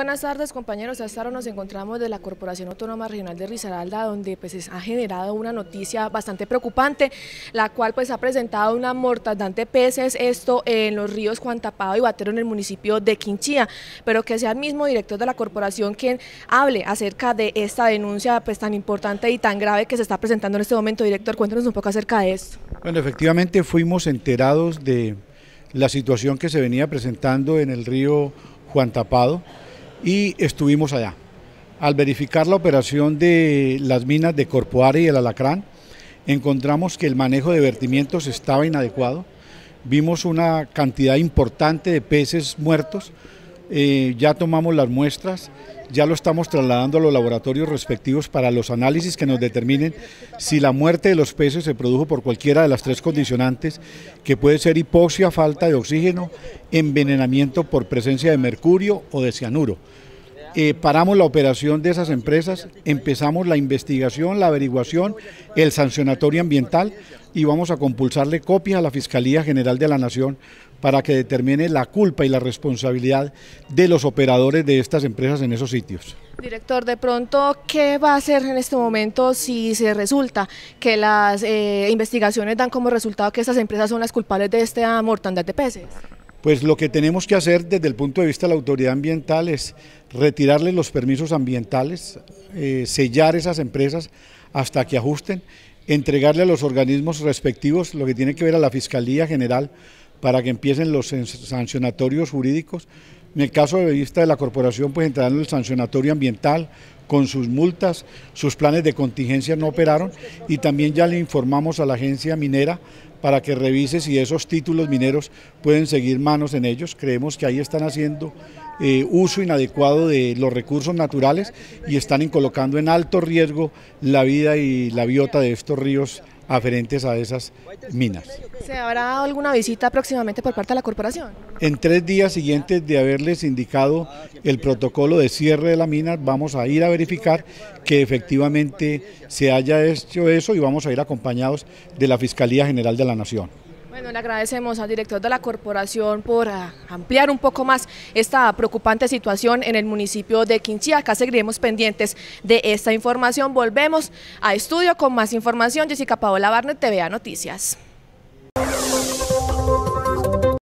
Buenas tardes compañeros, hasta ahora nos encontramos de la Corporación Autónoma Regional de Risaralda donde pues ha generado una noticia bastante preocupante, la cual pues ha presentado una mortandad de peces, esto en los ríos Juan Tapado y Batero en el municipio de Quinchía, pero que sea el mismo director de la corporación quien hable acerca de esta denuncia pues tan importante y tan grave que se está presentando en este momento. Director, cuéntanos un poco acerca de esto. Bueno, efectivamente fuimos enterados de la situación que se venía presentando en el río Juan Tapado y estuvimos allá. Al verificar la operación de las minas de Corpoare y el Alacrán, encontramos que el manejo de vertimientos estaba inadecuado. Vimos una cantidad importante de peces muertos, eh, ya tomamos las muestras, ya lo estamos trasladando a los laboratorios respectivos para los análisis que nos determinen si la muerte de los peces se produjo por cualquiera de las tres condicionantes, que puede ser hipoxia, falta de oxígeno, envenenamiento por presencia de mercurio o de cianuro. Eh, paramos la operación de esas empresas, empezamos la investigación, la averiguación, el sancionatorio ambiental y vamos a compulsarle copias a la Fiscalía General de la Nación para que determine la culpa y la responsabilidad de los operadores de estas empresas en esos sitios. Director, de pronto, ¿qué va a hacer en este momento si se resulta que las eh, investigaciones dan como resultado que estas empresas son las culpables de esta mortandad de peces? Pues lo que tenemos que hacer desde el punto de vista de la autoridad ambiental es retirarle los permisos ambientales, eh, sellar esas empresas hasta que ajusten, entregarle a los organismos respectivos lo que tiene que ver a la Fiscalía General para que empiecen los sancionatorios jurídicos. En el caso de vista de la corporación, pues entrarán el sancionatorio ambiental con sus multas, sus planes de contingencia no operaron y también ya le informamos a la agencia minera para que revise si esos títulos mineros pueden seguir manos en ellos. Creemos que ahí están haciendo eh, uso inadecuado de los recursos naturales y están colocando en alto riesgo la vida y la biota de estos ríos aferentes a esas minas. ¿Se habrá alguna visita próximamente por parte de la corporación? En tres días siguientes de haberles indicado el protocolo de cierre de la mina, vamos a ir a verificar que efectivamente se haya hecho eso y vamos a ir acompañados de la Fiscalía General de la Nación. Bueno, le agradecemos al director de la corporación por ah, ampliar un poco más esta preocupante situación en el municipio de Quinchía. Acá seguiremos pendientes de esta información. Volvemos a estudio con más información. Jessica Paola Barnet, TVA Noticias.